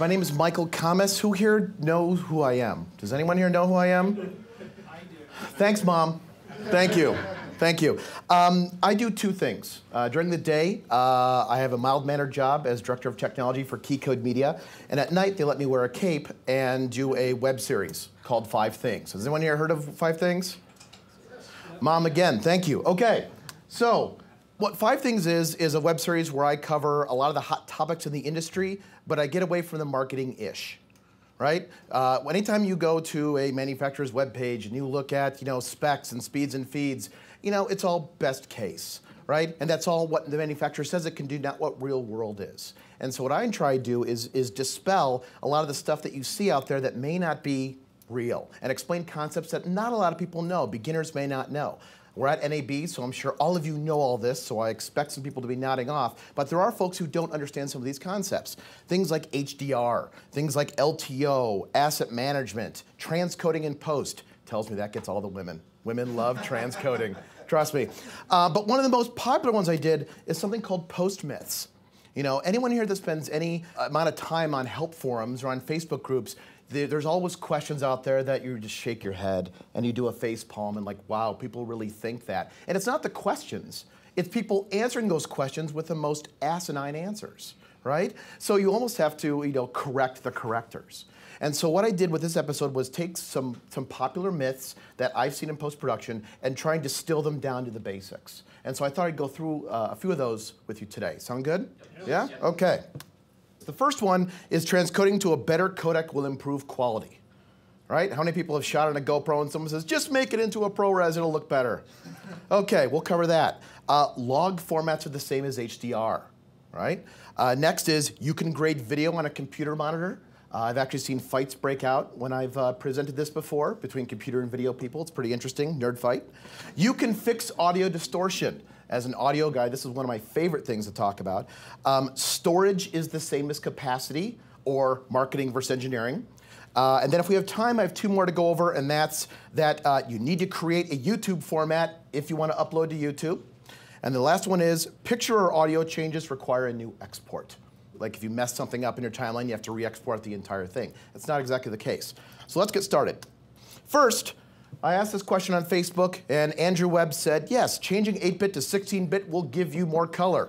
My name is Michael Kammes. Who here knows who I am? Does anyone here know who I am? I do. Thanks, Mom. Thank you. Thank you. Um, I do two things. Uh, during the day, uh, I have a mild-mannered job as Director of Technology for Keycode Media, and at night they let me wear a cape and do a web series called Five Things. Has anyone here heard of Five Things? Mom again, thank you. Okay, so what Five Things is, is a web series where I cover a lot of the hot topics in the industry, but I get away from the marketing-ish right? Uh, anytime you go to a manufacturer's webpage and you look at, you know, specs and speeds and feeds, you know, it's all best case, right? And that's all what the manufacturer says it can do, not what real world is. And so what I try to do is, is dispel a lot of the stuff that you see out there that may not be real and explain concepts that not a lot of people know, beginners may not know. We're at NAB, so I'm sure all of you know all this, so I expect some people to be nodding off. But there are folks who don't understand some of these concepts. Things like HDR, things like LTO, asset management, transcoding in post. Tells me that gets all the women. Women love transcoding, trust me. Uh, but one of the most popular ones I did is something called post myths. You know, anyone here that spends any amount of time on help forums or on Facebook groups, there's always questions out there that you just shake your head and you do a face palm and like, wow, people really think that. And it's not the questions, it's people answering those questions with the most asinine answers, right? So you almost have to, you know, correct the correctors. And so what I did with this episode was take some, some popular myths that I've seen in post-production and try and distill them down to the basics. And so I thought I'd go through uh, a few of those with you today. Sound good? Yeah? Okay. The first one is transcoding to a better codec will improve quality. Right? How many people have shot on a GoPro and someone says, just make it into a ProRes, it'll look better. okay, we'll cover that. Uh, log formats are the same as HDR, right? Uh, next is you can grade video on a computer monitor uh, I've actually seen fights break out when I've uh, presented this before between computer and video people. It's pretty interesting, nerd fight. You can fix audio distortion. As an audio guy, this is one of my favorite things to talk about. Um, storage is the same as capacity or marketing versus engineering. Uh, and then if we have time, I have two more to go over, and that's that uh, you need to create a YouTube format if you want to upload to YouTube. And the last one is picture or audio changes require a new export. Like if you mess something up in your timeline, you have to re-export the entire thing. That's not exactly the case. So let's get started. First, I asked this question on Facebook, and Andrew Webb said, yes, changing 8-bit to 16-bit will give you more color.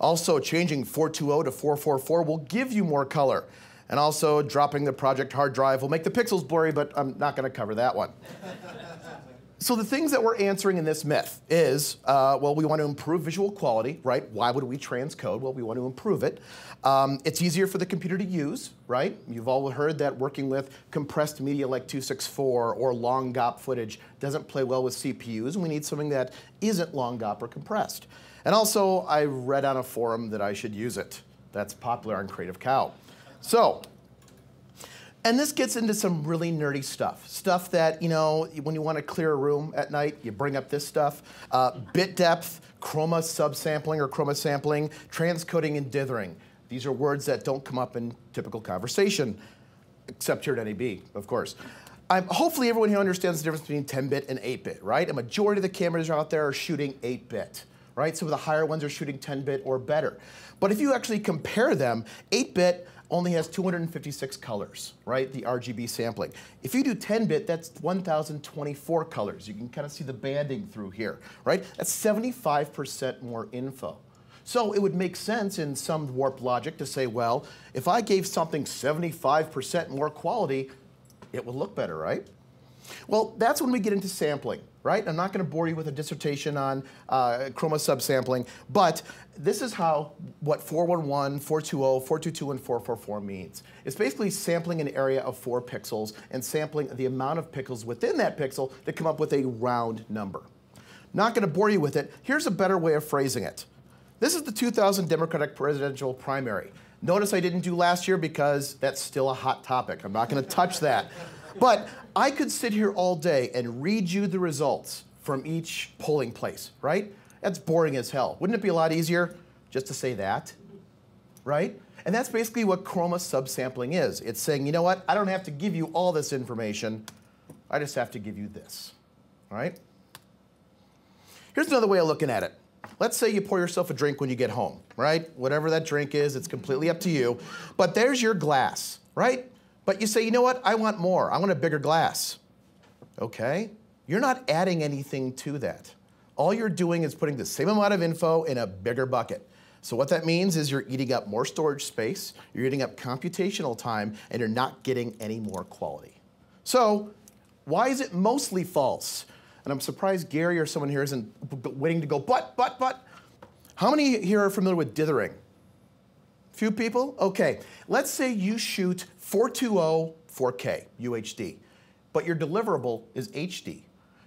Also, changing 420 to 444 will give you more color. And also, dropping the project hard drive will make the pixels blurry, but I'm not going to cover that one. So the things that we're answering in this myth is, uh, well, we want to improve visual quality, right? Why would we transcode? Well, we want to improve it. Um, it's easier for the computer to use, right? You've all heard that working with compressed media like 264 or long GOP footage doesn't play well with CPUs, and we need something that isn't long GOP or compressed. And also, I read on a forum that I should use it. That's popular on Creative Cow. So and this gets into some really nerdy stuff. Stuff that, you know, when you want to clear a room at night, you bring up this stuff. Uh, bit depth, chroma subsampling or chroma sampling, transcoding and dithering. These are words that don't come up in typical conversation, except here at NAB, of course. I'm, hopefully everyone here understands the difference between 10-bit and 8-bit, right? A majority of the cameras out there are shooting 8-bit, right? Some of the higher ones are shooting 10-bit or better. But if you actually compare them, 8-bit only has 256 colors, right? The RGB sampling. If you do 10-bit, that's 1,024 colors. You can kind of see the banding through here, right? That's 75% more info. So it would make sense in some warp logic to say, well, if I gave something 75% more quality, it would look better, right? Well, that's when we get into sampling, right? I'm not going to bore you with a dissertation on uh, chroma subsampling, but this is how what 411, 420, 422, and 444 means. It's basically sampling an area of four pixels and sampling the amount of pixels within that pixel to come up with a round number. Not going to bore you with it. Here's a better way of phrasing it. This is the 2000 Democratic presidential primary. Notice I didn't do last year because that's still a hot topic. I'm not going to touch that. But I could sit here all day and read you the results from each polling place, right? That's boring as hell. Wouldn't it be a lot easier just to say that, right? And that's basically what chroma subsampling is. It's saying, you know what, I don't have to give you all this information. I just have to give you this, all right? Here's another way of looking at it. Let's say you pour yourself a drink when you get home, right? Whatever that drink is, it's completely up to you. But there's your glass, right? But you say, you know what? I want more. I want a bigger glass. Okay? You're not adding anything to that. All you're doing is putting the same amount of info in a bigger bucket. So what that means is you're eating up more storage space, you're eating up computational time, and you're not getting any more quality. So why is it mostly false? And I'm surprised Gary or someone here isn't waiting to go, but, but, but. How many here are familiar with dithering? Few people? Okay. Let's say you shoot 420 4K UHD, but your deliverable is HD.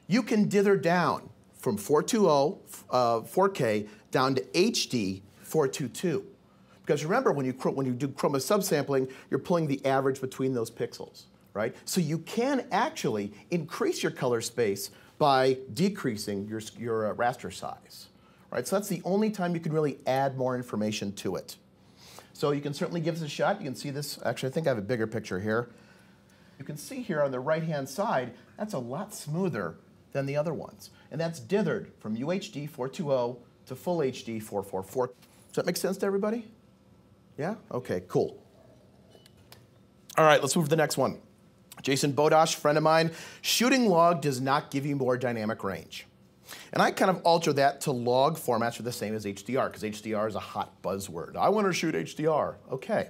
You can dither down from 420 uh, 4K down to HD 422. Because remember, when you, when you do chroma subsampling, you're pulling the average between those pixels, right? So you can actually increase your color space by decreasing your, your uh, raster size, right? So that's the only time you can really add more information to it. So you can certainly give this a shot. You can see this, actually I think I have a bigger picture here. You can see here on the right-hand side, that's a lot smoother than the other ones. And that's dithered from UHD 420 to full HD 444. Does that make sense to everybody? Yeah? Okay, cool. All right, let's move to the next one. Jason Bodosh, friend of mine, shooting log does not give you more dynamic range. And I kind of alter that to log formats are the same as HDR, because HDR is a hot buzzword. I want to shoot HDR. Okay.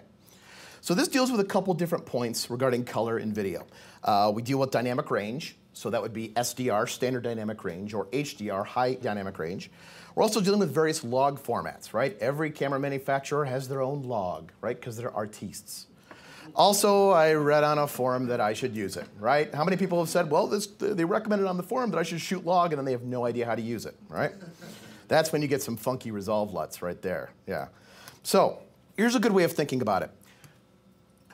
So this deals with a couple different points regarding color in video. Uh, we deal with dynamic range, so that would be SDR, standard dynamic range, or HDR, high dynamic range. We're also dealing with various log formats, right? Every camera manufacturer has their own log, right? Because they're artistes. Also, I read on a forum that I should use it, right? How many people have said, well, this, they recommended on the forum that I should shoot log, and then they have no idea how to use it, right? That's when you get some funky resolve LUTs right there, yeah. So, here's a good way of thinking about it.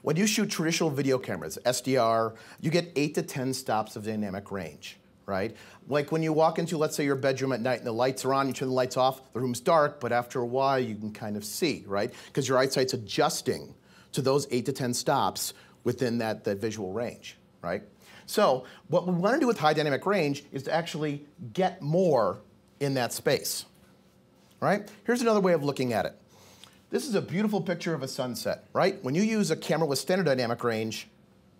When you shoot traditional video cameras, SDR, you get eight to 10 stops of dynamic range, right? Like when you walk into, let's say, your bedroom at night and the lights are on, you turn the lights off, the room's dark, but after a while you can kind of see, right? Because your eyesight's adjusting to those eight to 10 stops within that, that visual range, right? So what we want to do with high dynamic range is to actually get more in that space, right? Here's another way of looking at it. This is a beautiful picture of a sunset, right? When you use a camera with standard dynamic range,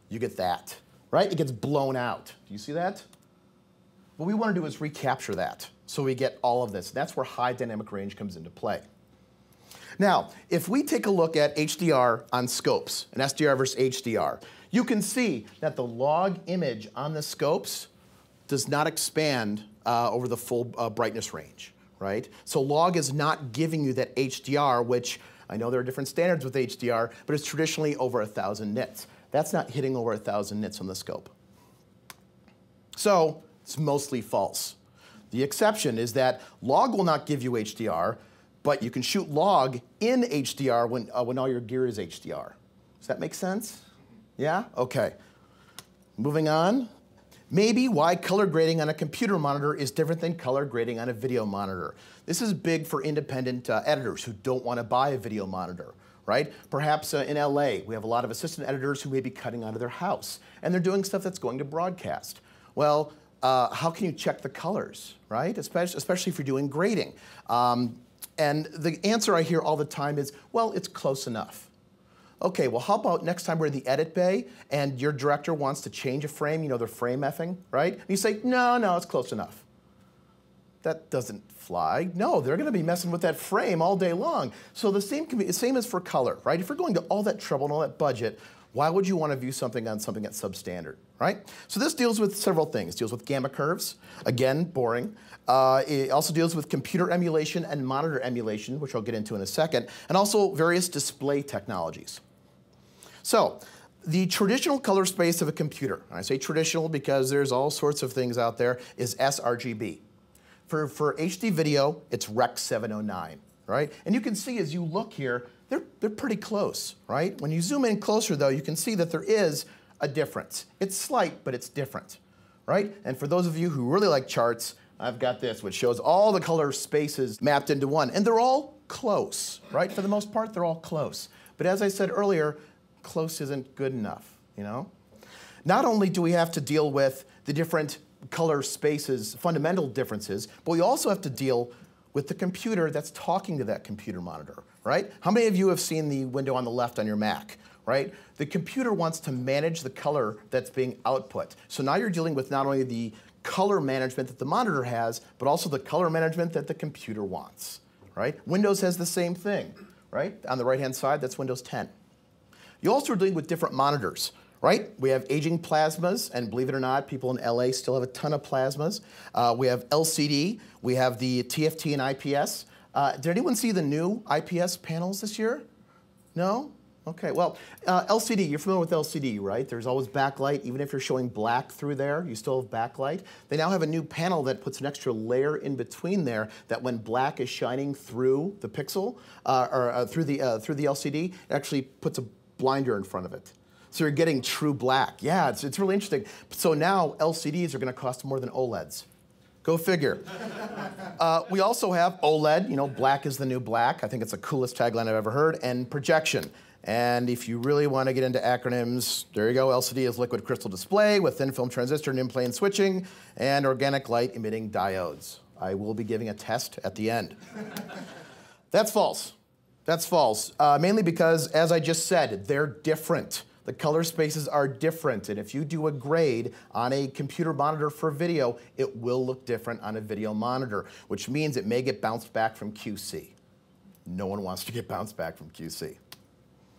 you get that, right? It gets blown out. Do you see that? What we want to do is recapture that so we get all of this. That's where high dynamic range comes into play. Now, if we take a look at HDR on scopes, an SDR versus HDR, you can see that the log image on the scopes does not expand uh, over the full uh, brightness range, right? So log is not giving you that HDR, which I know there are different standards with HDR, but it's traditionally over 1,000 nits. That's not hitting over 1,000 nits on the scope. So it's mostly false. The exception is that log will not give you HDR, but you can shoot log in HDR when, uh, when all your gear is HDR. Does that make sense? Yeah? Okay. Moving on. Maybe why color grading on a computer monitor is different than color grading on a video monitor. This is big for independent uh, editors who don't want to buy a video monitor, right? Perhaps uh, in LA, we have a lot of assistant editors who may be cutting out of their house, and they're doing stuff that's going to broadcast. Well, uh, how can you check the colors, right? Especially, especially if you're doing grading. Um, and the answer I hear all the time is, well, it's close enough. Okay, well, how about next time we're in the edit bay and your director wants to change a frame, you know, they're frame effing, right? And you say, no, no, it's close enough. That doesn't fly. No, they're going to be messing with that frame all day long. So the same can be the same is for color, right? If you're going to all that trouble and all that budget, why would you want to view something on something that's substandard, right? So this deals with several things. It deals with gamma curves, again, boring. Uh, it also deals with computer emulation and monitor emulation, which I'll get into in a second, and also various display technologies. So the traditional color space of a computer, and I say traditional because there's all sorts of things out there, is sRGB. For, for HD video, it's Rec 709, right? And you can see as you look here, they're, they're pretty close, right? When you zoom in closer, though, you can see that there is a difference. It's slight, but it's different, right? And for those of you who really like charts, I've got this, which shows all the color spaces mapped into one. And they're all close, right? For the most part, they're all close. But as I said earlier, close isn't good enough, you know? Not only do we have to deal with the different color spaces, fundamental differences, but we also have to deal with the computer that's talking to that computer monitor, right? How many of you have seen the window on the left on your Mac, right? The computer wants to manage the color that's being output. So now you're dealing with not only the color management that the monitor has, but also the color management that the computer wants, right? Windows has the same thing, right? On the right-hand side, that's Windows 10. You also are dealing with different monitors, right? We have aging plasmas, and believe it or not, people in LA still have a ton of plasmas. Uh, we have LCD, we have the TFT and IPS. Uh, did anyone see the new IPS panels this year? No? Okay, well, uh, LCD, you're familiar with LCD, right? There's always backlight. Even if you're showing black through there, you still have backlight. They now have a new panel that puts an extra layer in between there that when black is shining through the pixel, uh, or uh, through, the, uh, through the LCD, it actually puts a blinder in front of it. So you're getting true black. Yeah, it's, it's really interesting. So now LCDs are going to cost more than OLEDs. Go figure. uh, we also have OLED, you know, black is the new black. I think it's the coolest tagline I've ever heard, and projection. And if you really want to get into acronyms, there you go. LCD is liquid crystal display with thin film transistor and in-plane switching and organic light emitting diodes. I will be giving a test at the end. That's false. That's false. Uh, mainly because, as I just said, they're different. The color spaces are different. And if you do a grade on a computer monitor for video, it will look different on a video monitor, which means it may get bounced back from QC. No one wants to get bounced back from QC.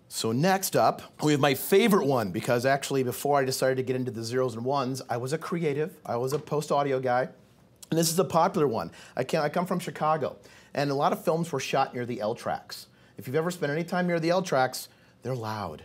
So next up, we have my favorite one because actually before I decided to get into the zeros and ones, I was a creative. I was a post-audio guy. And this is a popular one. I, can, I come from Chicago, and a lot of films were shot near the L tracks. If you've ever spent any time near the L tracks, they're loud.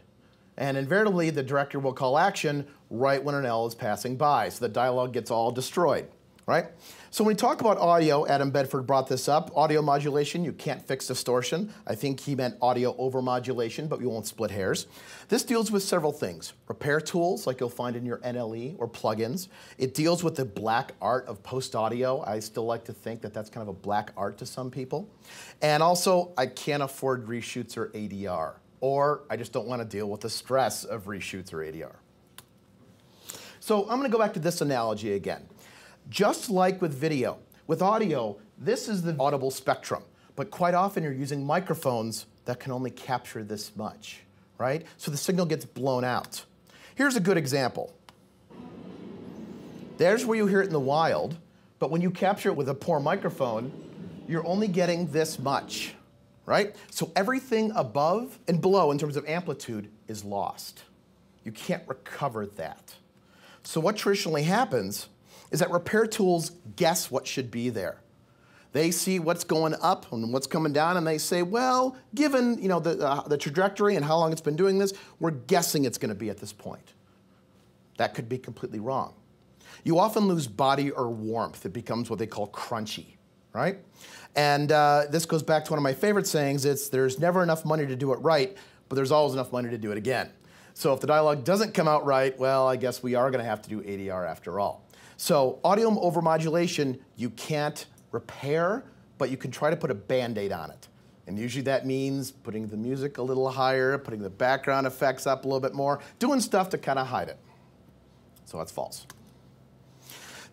And invariably, the director will call action right when an L is passing by, so the dialogue gets all destroyed right? So when we talk about audio, Adam Bedford brought this up. Audio modulation, you can't fix distortion. I think he meant audio overmodulation, but we won't split hairs. This deals with several things. Repair tools, like you'll find in your NLE or plugins. It deals with the black art of post-audio. I still like to think that that's kind of a black art to some people. And also, I can't afford reshoots or ADR. Or I just don't want to deal with the stress of reshoots or ADR. So I'm going to go back to this analogy again. Just like with video, with audio, this is the audible spectrum. But quite often you're using microphones that can only capture this much, right? So the signal gets blown out. Here's a good example. There's where you hear it in the wild, but when you capture it with a poor microphone, you're only getting this much, right? So everything above and below in terms of amplitude is lost. You can't recover that. So what traditionally happens is that repair tools guess what should be there. They see what's going up and what's coming down, and they say, well, given you know, the, uh, the trajectory and how long it's been doing this, we're guessing it's going to be at this point. That could be completely wrong. You often lose body or warmth. It becomes what they call crunchy, right? And uh, this goes back to one of my favorite sayings. It's there's never enough money to do it right, but there's always enough money to do it again. So if the dialogue doesn't come out right, well, I guess we are going to have to do ADR after all. So audio overmodulation, you can't repair, but you can try to put a Band-Aid on it. And usually that means putting the music a little higher, putting the background effects up a little bit more, doing stuff to kind of hide it. So that's false.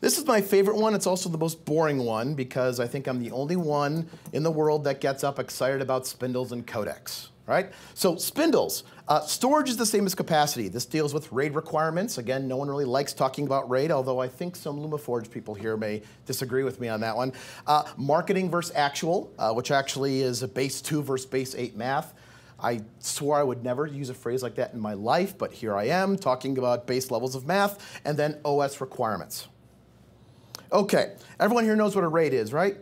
This is my favorite one. It's also the most boring one because I think I'm the only one in the world that gets up excited about spindles and codecs right? So spindles, uh, storage is the same as capacity. This deals with RAID requirements. Again, no one really likes talking about RAID, although I think some LumaForge people here may disagree with me on that one. Uh, marketing versus actual, uh, which actually is a base two versus base eight math. I swore I would never use a phrase like that in my life, but here I am talking about base levels of math and then OS requirements. Okay, everyone here knows what a RAID is, right?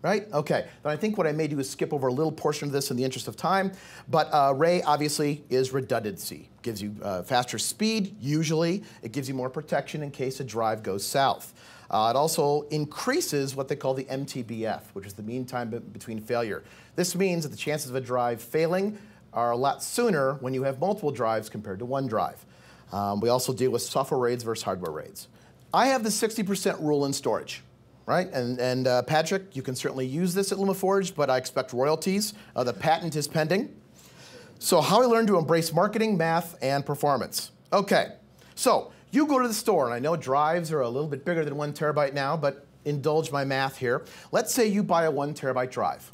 right? Okay, then I think what I may do is skip over a little portion of this in the interest of time, but uh, RAID obviously is redundancy. Gives you uh, faster speed, usually. It gives you more protection in case a drive goes south. Uh, it also increases what they call the MTBF, which is the mean time between failure. This means that the chances of a drive failing are a lot sooner when you have multiple drives compared to one drive. Um, we also deal with software RAIDs versus hardware RAIDs. I have the 60% rule in storage right? And, and uh, Patrick, you can certainly use this at LumaForge, but I expect royalties. Uh, the patent is pending. So how I learned to embrace marketing, math, and performance. Okay, so you go to the store, and I know drives are a little bit bigger than one terabyte now, but indulge my math here. Let's say you buy a one terabyte drive.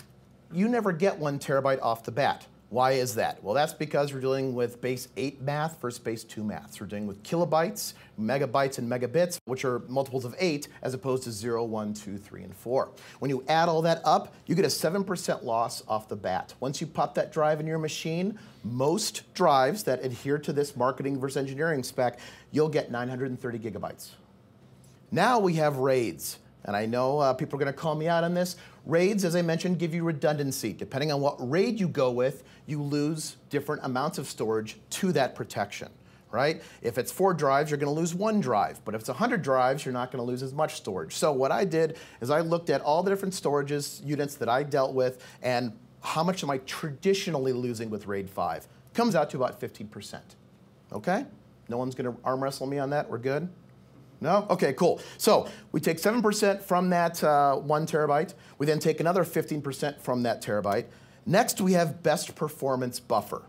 You never get one terabyte off the bat. Why is that? Well, that's because we're dealing with base 8 math versus base 2 math. We're dealing with kilobytes, megabytes, and megabits, which are multiples of 8, as opposed to 0, 1, 2, 3, and 4. When you add all that up, you get a 7% loss off the bat. Once you pop that drive in your machine, most drives that adhere to this marketing versus engineering spec, you'll get 930 gigabytes. Now we have RAIDs. And I know uh, people are going to call me out on this. RAIDs, as I mentioned, give you redundancy. Depending on what RAID you go with, you lose different amounts of storage to that protection, right? If it's four drives, you're going to lose one drive. But if it's 100 drives, you're not going to lose as much storage. So what I did is I looked at all the different storages units that I dealt with and how much am I traditionally losing with RAID 5. Comes out to about 15%. Okay? No one's going to arm wrestle me on that? We're good? No? Okay, cool. So we take 7% from that uh, one terabyte. We then take another 15% from that terabyte. Next, we have best performance buffer,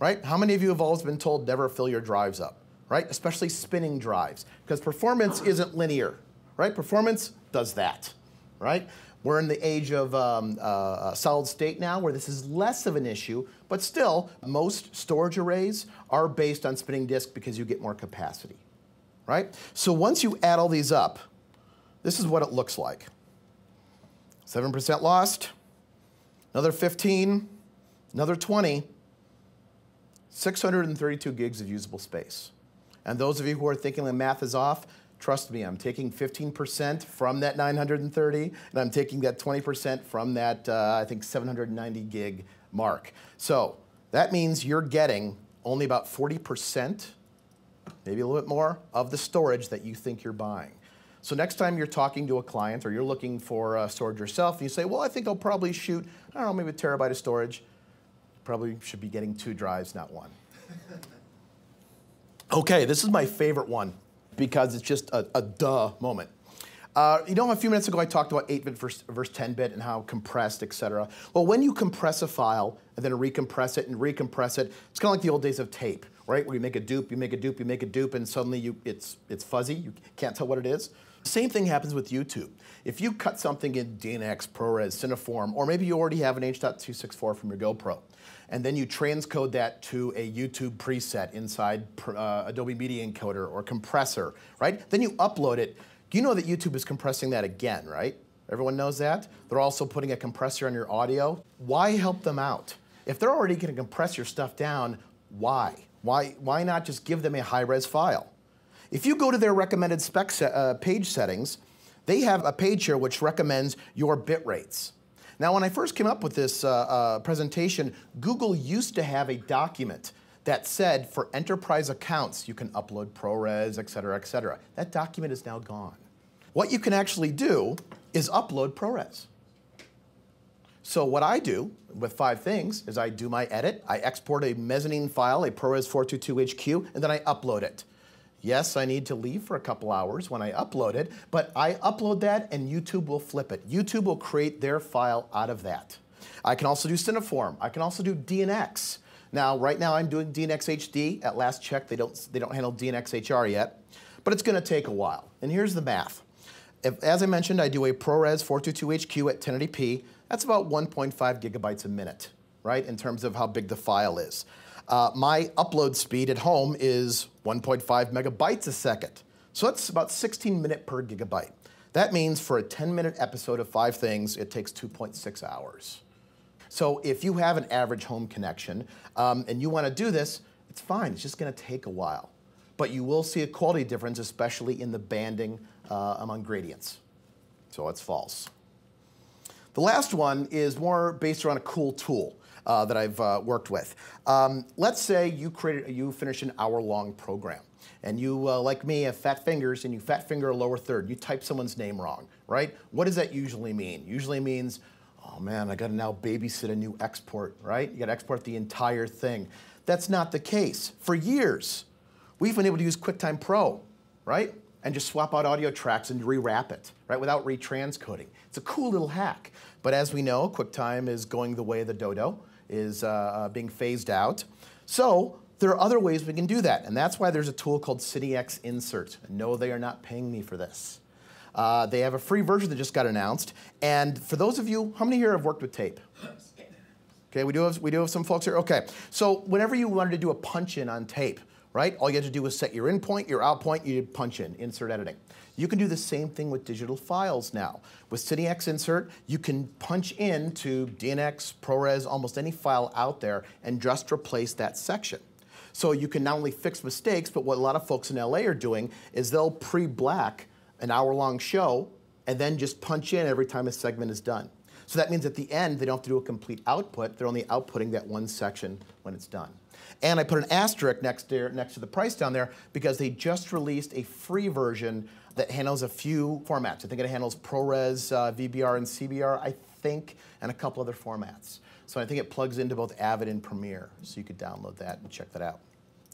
right? How many of you have always been told never fill your drives up, right? Especially spinning drives, because performance isn't linear, right? Performance does that, right? We're in the age of um, uh, solid state now where this is less of an issue, but still, most storage arrays are based on spinning disk because you get more capacity right? So once you add all these up, this is what it looks like. 7% lost, another 15, another 20, 632 gigs of usable space. And those of you who are thinking the math is off, trust me, I'm taking 15% from that 930, and I'm taking that 20% from that, uh, I think, 790 gig mark. So that means you're getting only about 40% maybe a little bit more, of the storage that you think you're buying. So next time you're talking to a client or you're looking for uh, storage yourself, and you say, well, I think I'll probably shoot, I don't know, maybe a terabyte of storage. Probably should be getting two drives, not one. okay, this is my favorite one because it's just a, a duh moment. Uh, you know, a few minutes ago I talked about 8-bit versus, versus 10-bit and how compressed, et cetera. Well, when you compress a file and then recompress it and recompress it, it's kind of like the old days of tape right? Where you make a dupe, you make a dupe, you make a dupe, and suddenly you, it's, it's fuzzy. You can't tell what it is. Same thing happens with YouTube. If you cut something in DNX, ProRes, Cineform, or maybe you already have an H.264 from your GoPro, and then you transcode that to a YouTube preset inside uh, Adobe Media Encoder or compressor, right? Then you upload it. You know that YouTube is compressing that again, right? Everyone knows that? They're also putting a compressor on your audio. Why help them out? If they're already going to compress your stuff down, why? Why, why not just give them a high-res file? If you go to their recommended spec se uh, page settings, they have a page here which recommends your bit rates. Now, when I first came up with this uh, uh, presentation, Google used to have a document that said for enterprise accounts, you can upload ProRes, et cetera, et cetera. That document is now gone. What you can actually do is upload ProRes. So what I do with five things is I do my edit, I export a mezzanine file, a ProRes 422HQ, and then I upload it. Yes, I need to leave for a couple hours when I upload it, but I upload that and YouTube will flip it. YouTube will create their file out of that. I can also do Cineform. I can also do DNX. Now, right now I'm doing DNxHD. At last check, they don't, they don't handle DNxHR yet, but it's gonna take a while. And here's the math. If, as I mentioned, I do a ProRes 422HQ at 1080p. That's about 1.5 gigabytes a minute, right, in terms of how big the file is. Uh, my upload speed at home is 1.5 megabytes a second. So that's about 16 minute per gigabyte. That means for a 10 minute episode of Five Things, it takes 2.6 hours. So if you have an average home connection um, and you want to do this, it's fine. It's just going to take a while. But you will see a quality difference, especially in the banding uh, among gradients. So it's false. The last one is more based around a cool tool uh, that I've uh, worked with. Um, let's say you created, you finish an hour-long program, and you, uh, like me, have fat fingers, and you fat finger a lower third. You type someone's name wrong, right? What does that usually mean? Usually means, oh man, I got to now babysit a new export, right? You got to export the entire thing. That's not the case. For years, we've been able to use QuickTime Pro, right? and just swap out audio tracks and rewrap it, right, without retranscoding. It's a cool little hack. But as we know, QuickTime is going the way of the dodo, is uh, uh, being phased out. So there are other ways we can do that, and that's why there's a tool called CineX Insert. No, they are not paying me for this. Uh, they have a free version that just got announced. And for those of you, how many here have worked with tape? Okay, we do have, we do have some folks here. Okay, so whenever you wanted to do a punch in on tape, right, all you had to do was set your in point, your out point, you did punch in, insert editing. You can do the same thing with digital files now. With CineX Insert, you can punch in to DNX, ProRes, almost any file out there and just replace that section. So you can not only fix mistakes, but what a lot of folks in LA are doing is they'll pre-black an hour-long show and then just punch in every time a segment is done. So that means at the end, they don't have to do a complete output. They're only outputting that one section when it's done. And I put an asterisk next, there, next to the price down there because they just released a free version that handles a few formats. I think it handles ProRes, uh, VBR, and CBR, I think, and a couple other formats. So I think it plugs into both Avid and Premiere, so you could download that and check that out.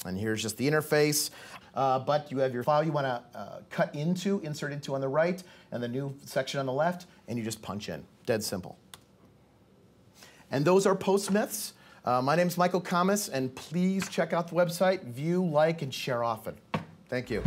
And here's just the interface. Uh, but you have your file you want to uh, cut into, insert into on the right, and the new section on the left, and you just punch in. Dead simple. And those are Post Myths. Uh, my name is Michael Kammes, and please check out the website, view, like, and share often. Thank you.